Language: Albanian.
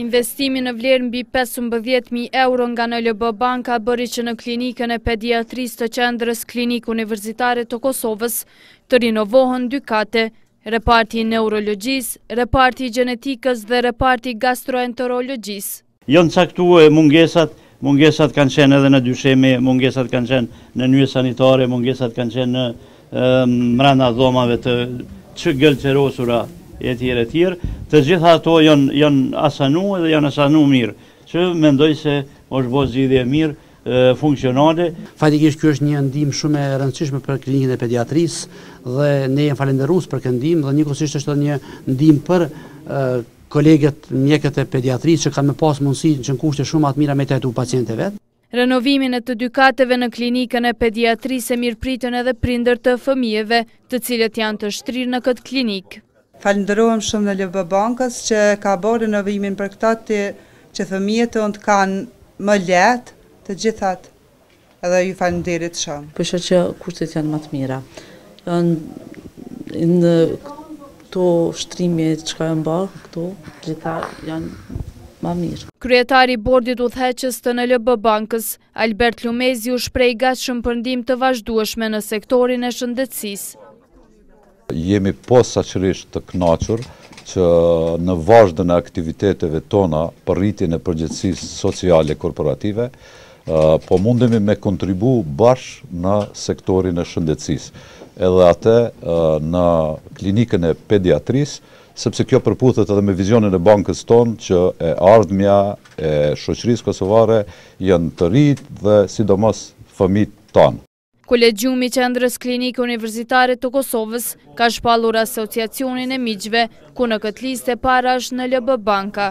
Investimi në vlerë mbi 15.000 euro nga NLB Banka bëri që në klinikën e pediatrisë të Qendrës Klinike Universitare të Kosovës të rinovohen dy kate, reparti i neurologjisë, reparti i gjenetikës dhe reparti i gastroenterologjisë. Janë caktue mungesat, mungesat kanë qenë edhe në dysheme, mungesat kanë qenë në nyje sanitare, mungesat kanë qenë në mrena dhomave të gëlqerosura e tjere tjere, të gjitha ato janë asanu edhe janë asanu mirë, që mendoj se është bo zgjidhje e mirë, funksionale. Faktikisht kjo është një ndihmë shumë e rëndësishme për klinikën e pediatrisë dhe ne jemi falënderues për kët ndihmë dhe njëkohësisht është një ndihmë për kolegët mjekët e pediatrisë që kanë me pas mundësi që në kushte shumë ma të mira me trajtu pacientët e vet. Renovimin e të dy kateve në klinikën e pediatrisë e mirëpritën edhe prindër të fëmijëve të cilët janë të shtrirë në këtë klinikë. Falënderohem shumë NLB Bankës që e ka bo renovimin për këta ty që fëmijët tonë të kenë më lehtë të gjithat. Edhe ju faleminderit shumë. Po shoh që kushtet janë më të mira. Janë këto shtrime çka janë bërë këtu, gjitha janë më mirë. Kryetari i Bordit Udhëheqës të NLB Bankës, Albert Lumezi u shpreh i gatshëm për ndihmë të vazhdueshme në sektorin e shëndetësisë. Jemi posaçërisht të kënaqur që në vazhdën e aktiviteteve tona për rritjen e përgjegjësisë sociale korporative, po mundemi me kontribu bashkë në sektorin e shëndetësisë, edhe atë në Klinikën e Pediatrisë, sepse kjo përputhet edhe me vizionin e Bankës tonë që e ardhmja e shoqërisë kosovare janë të rinjtë dhe sidomos fëmijët tanë. Kolegjiumi i Qendrës Klinike Universitare të Kosovës ka shpallur Asociacionin e Miqve, ku në këtë listë e para është NLB Banka.